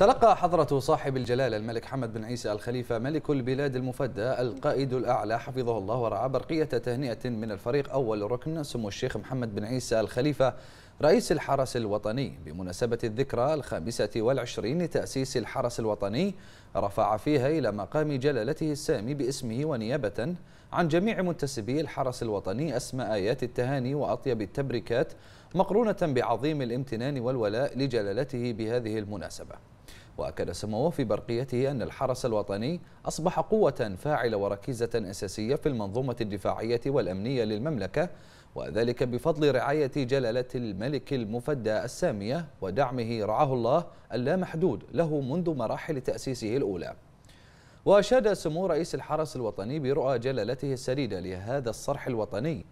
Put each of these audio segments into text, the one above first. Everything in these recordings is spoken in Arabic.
تلقى حضرة صاحب الجلالة الملك حمد بن عيسى الخليفة ملك البلاد المفدى القائد الأعلى حفظه الله ورعاه برقية تهنئة من الفريق أول ركن سمو الشيخ محمد بن عيسى الخليفة رئيس الحرس الوطني. بمناسبة الذكرى الخامسة والعشرين لتأسيس الحرس الوطني رفع فيها إلى مقام جلالته السامي باسمه ونيابة عن جميع منتسبي الحرس الوطني أسمى آيات التهاني وأطيب التبريكات مقرونة بعظيم الامتنان والولاء لجلالته بهذه المناسبة. وأكد سموه في برقيته أن الحرس الوطني أصبح قوة فاعلة وركيزة أساسية في المنظومة الدفاعية والأمنية للمملكة وذلك بفضل رعاية جلالة الملك المفدى السامية ودعمه رعاه الله اللامحدود له منذ مراحل تأسيسه الأولى. وأشاد سمو رئيس الحرس الوطني برؤى جلالته السديدة لهذا الصرح الوطني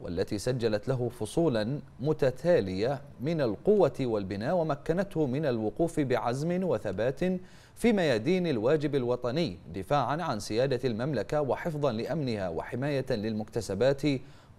والتي سجلت له فصولا متتالية من القوة والبناء ومكنته من الوقوف بعزم وثبات في ميادين الواجب الوطني دفاعا عن سيادة المملكة وحفظا لأمنها وحماية للمكتسبات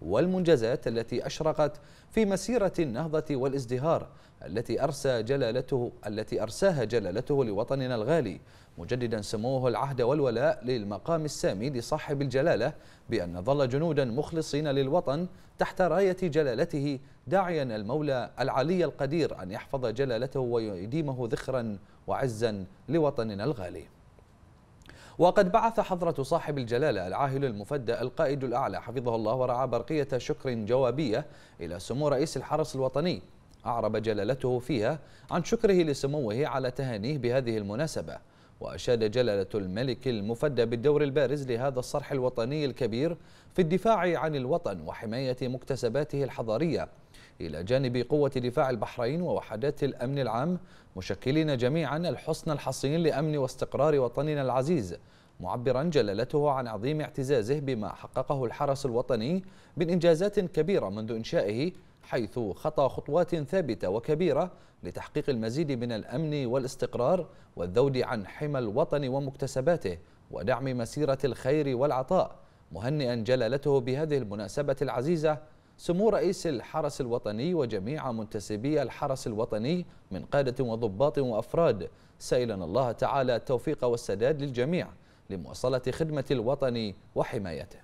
والمنجزات التي أشرقت في مسيرة النهضة والازدهار التي أرسى جلالته التي أرساها جلالته لوطننا الغالي مجددا سموه العهد والولاء للمقام السامي لصاحب الجلالة بأن نظل جنودا مخلصين للوطن تحت راية جلالته داعيا المولى العلي القدير أن يحفظ جلالته ويديمه ذخرا وعزا لوطننا الغالي. وقد بعث حضرة صاحب الجلالة العاهل المفدى القائد الأعلى حفظه الله ورعاه برقية شكر جوابية إلى سمو رئيس الحرس الوطني. أعرب جلالته فيها عن شكره لسموه على تهانيه بهذه المناسبة. وأشاد جلالة الملك المفدى بالدور البارز لهذا الصرح الوطني الكبير في الدفاع عن الوطن وحماية مكتسباته الحضارية. إلى جانب قوة دفاع البحرين ووحدات الأمن العام مشكلين جميعا الحصن الحصين لأمن واستقرار وطننا العزيز. معبرا جلالته عن عظيم اعتزازه بما حققه الحرس الوطني من إنجازات كبيرة منذ إنشائه حيث خطى خطوات ثابتة وكبيرة لتحقيق المزيد من الأمن والاستقرار والذود عن حمى الوطن ومكتسباته ودعم مسيرة الخير والعطاء. مهنئا جلالته بهذه المناسبة العزيزة سمو رئيس الحرس الوطني وجميع منتسبي الحرس الوطني من قادة وضباط وأفراد. سائلا الله تعالى التوفيق والسداد للجميع لمواصلة خدمة الوطن وحمايته.